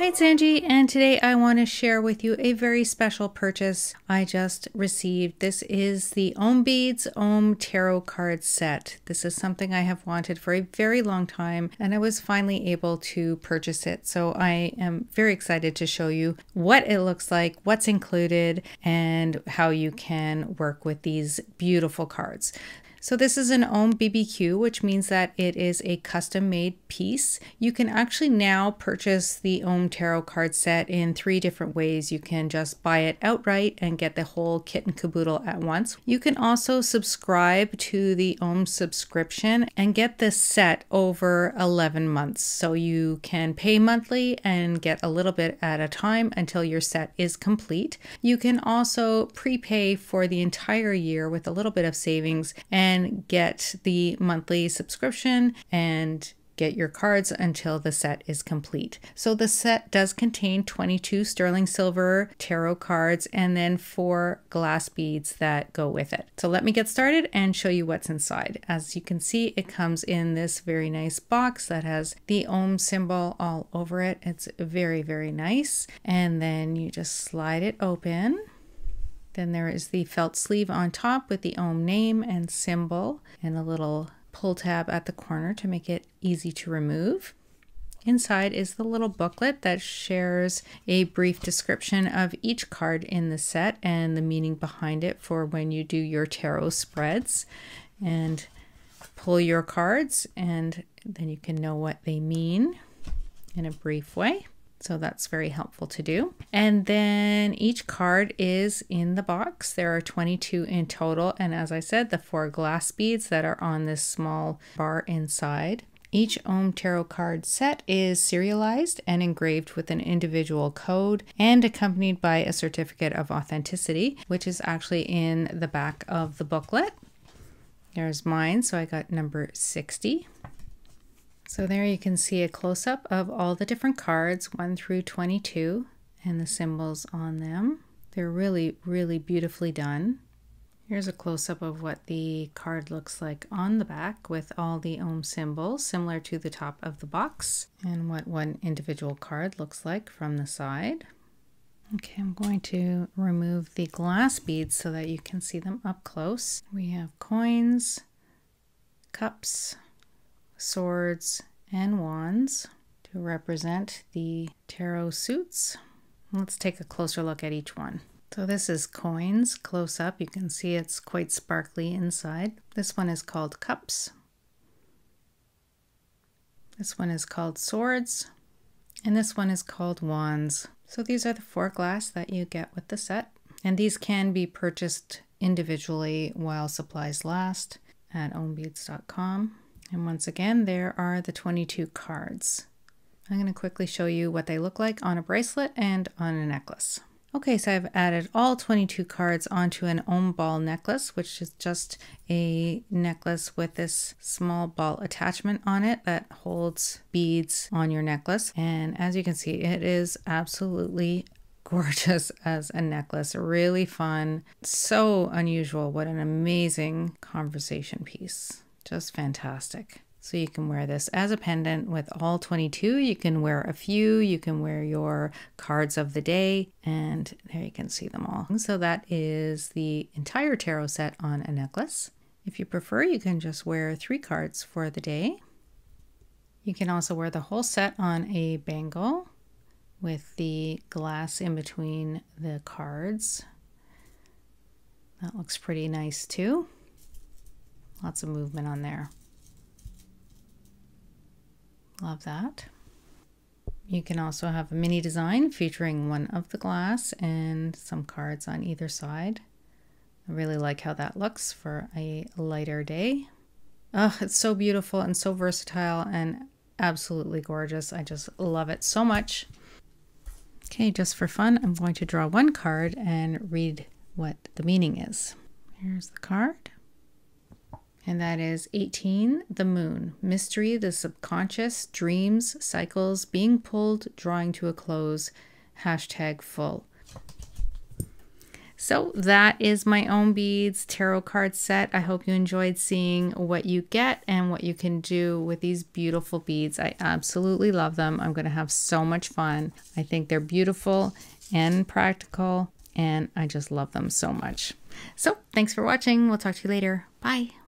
Hi, it's Angie, and today I want to share with you a very special purchase I just received. This is the OHM Beads OHM Tarot Card Set. This is something I have wanted for a very long time, and I was finally able to purchase it. So I am very excited to show you what it looks like, what's included, and how you can work with these beautiful cards. So this is an OHM BBQ, which means that it is a custom made piece. You can actually now purchase the OHM Tarot card set in three different ways. You can just buy it outright and get the whole kit and caboodle at once. You can also subscribe to the OHM subscription and get this set over 11 months. So you can pay monthly and get a little bit at a time until your set is complete. You can also prepay for the entire year with a little bit of savings and and get the monthly subscription and get your cards until the set is complete. So the set does contain 22 sterling silver tarot cards and then four glass beads that go with it. So let me get started and show you what's inside. As you can see, it comes in this very nice box that has the OHM symbol all over it. It's very, very nice. And then you just slide it open. Then there is the felt sleeve on top with the OHM name and symbol and a little pull tab at the corner to make it easy to remove. Inside is the little booklet that shares a brief description of each card in the set and the meaning behind it for when you do your tarot spreads. And pull your cards, and then you can know what they mean in a brief way. So that's very helpful to do. And then each card is in the box. There are 22 in total. And as I said, the four glass beads that are on this small bar inside. Each OHM Tarot card set is serialized and engraved with an individual code and accompanied by a certificate of authenticity, which is actually in the back of the booklet. There's mine, so I got number 60. So there you can see a close-up of all the different cards, 1 through 22, and the symbols on them. They're really, really beautifully done. Here's a close-up of what the card looks like on the back with all the OHM symbols, similar to the top of the box, and what one individual card looks like from the side. Okay, I'm going to remove the glass beads so that you can see them up close. We have coins, cups, swords, and wands to represent the tarot suits. Let's take a closer look at each one. So this is coins close up. You can see it's quite sparkly inside. This one is called cups. This one is called swords. And this one is called wands. So these are the four glass that you get with the set. And these can be purchased individually while supplies last at ohmbeads.com. And once again, there are the 22 cards. I'm going to quickly show you what they look like on a bracelet and on a necklace. Okay, so I've added all 22 cards onto an OHM ball necklace, which is just a necklace with this small ball attachment on it that holds beads on your necklace. And as you can see, it is absolutely gorgeous as a necklace. Really fun. So unusual. What an amazing conversation piece. Just fantastic. So you can wear this as a pendant with all 22. You can wear a few, you can wear your cards of the day, and there you can see them all. So that is the entire tarot set on a necklace. If you prefer, you can just wear three cards for the day. You can also wear the whole set on a bangle with the glass in between the cards. That looks pretty nice too. Lots of movement on there. Love that. You can also have a mini design featuring one of the glass and some cards on either side. I really like how that looks for a lighter day. Oh, it's so beautiful and so versatile and absolutely gorgeous. I just love it so much. Okay, just for fun, I'm going to draw one card and read what the meaning is. Here's the card and that is 18 the moon mystery the subconscious dreams cycles being pulled drawing to a close hashtag full So that is my OHM beads tarot card set. I hope you enjoyed seeing what you get and what you can do with these beautiful beads. I absolutely love them. I'm going to have so much fun. I think they're beautiful and practical and I just love them so much. So thanks for watching. We'll talk to you later. Bye.